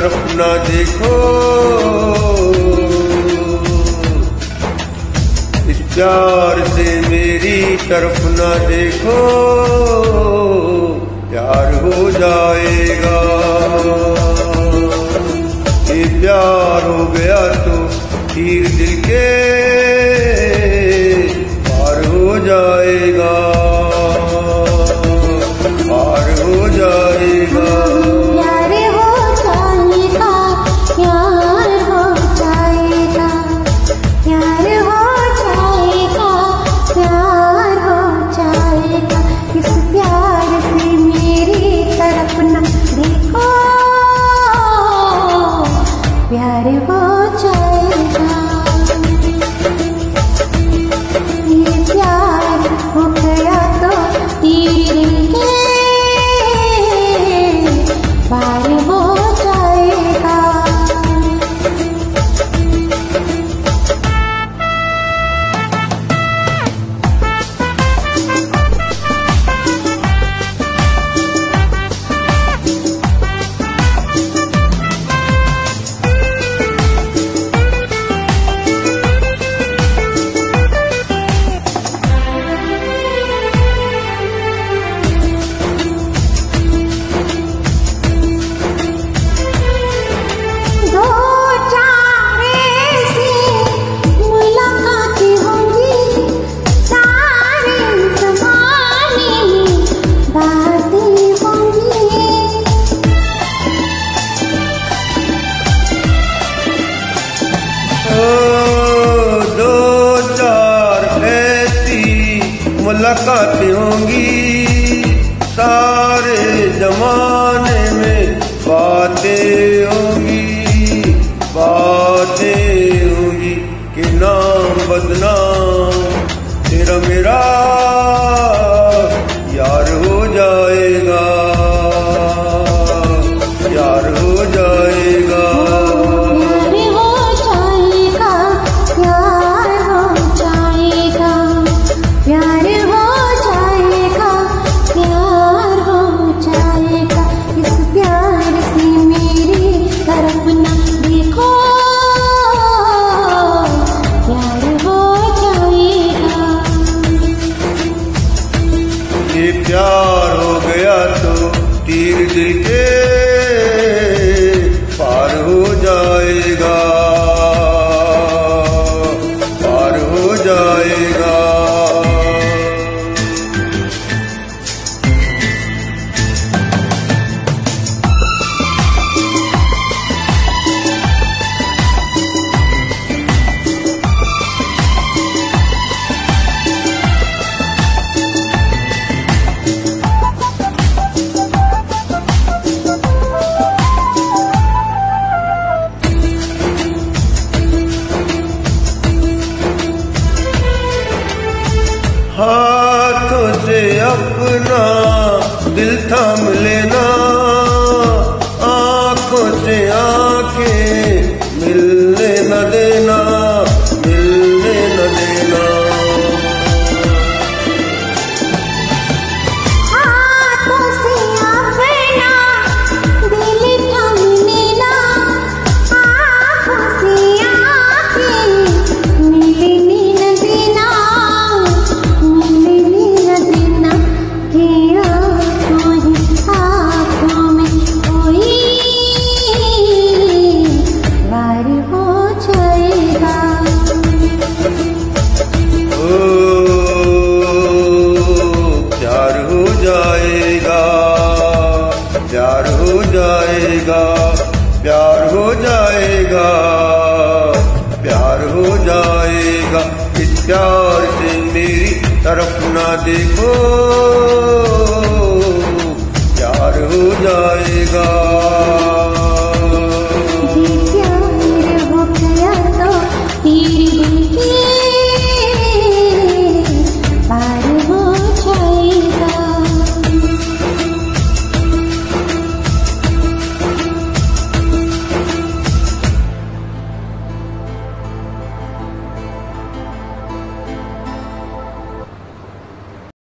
तरफ़ ना देखो। इस प्यार से मेरी तरफ़ ना देखो। प्यार हो जाएगा। ये प्यार हो गया तो तीर दिल के 我。मुलाकात प्यार हो गया तो तीर दिल के हाथों से अपना दिल थाम ले। प्यार हो जाएगा, प्यार हो जाएगा, प्यार हो जाएगा। इस प्यार से मेरी तरफ़ ना देखो, प्यार हो जाएगा।